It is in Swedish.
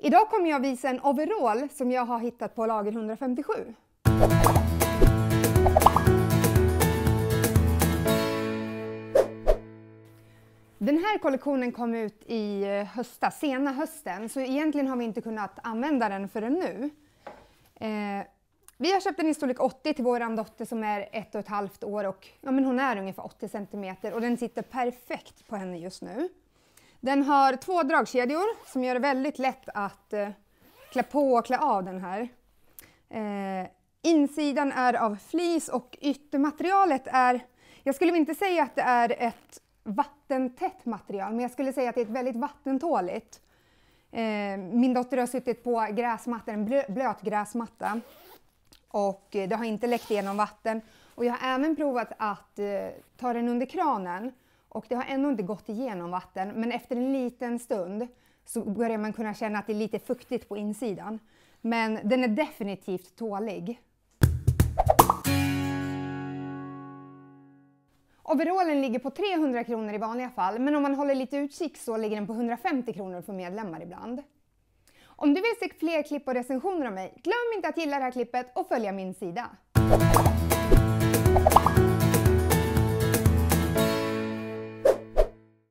Idag kommer jag visa en overall som jag har hittat på lager 157. Den här kollektionen kom ut i eh, höstas, sena hösten, så egentligen har vi inte kunnat använda den förrän nu. Eh, vi har köpt den i storlek 80 till vår dotter som är ett och ett halvt år och ja, men hon är ungefär 80 cm och den sitter perfekt på henne just nu. Den har två dragkedjor som gör det väldigt lätt att eh, klä på och klä av den här. Eh, insidan är av flis och yttermaterialet är, jag skulle inte säga att det är ett vattentätt material, men jag skulle säga att det är ett väldigt vattentåligt. Eh, min dotter har suttit på gräsmatta, en blöt gräsmatta och eh, det har inte läckt igenom vatten. Och jag har även provat att eh, ta den under kranen och det har ännu inte gått igenom vatten, men efter en liten stund så börjar man kunna känna att det är lite fuktigt på insidan. Men den är definitivt tålig. Overallen ligger på 300 kronor i vanliga fall, men om man håller lite utkik så ligger den på 150 kronor för medlemmar ibland. Om du vill se fler klipp och recensioner av mig, glöm inte att gilla det här klippet och följa min sida.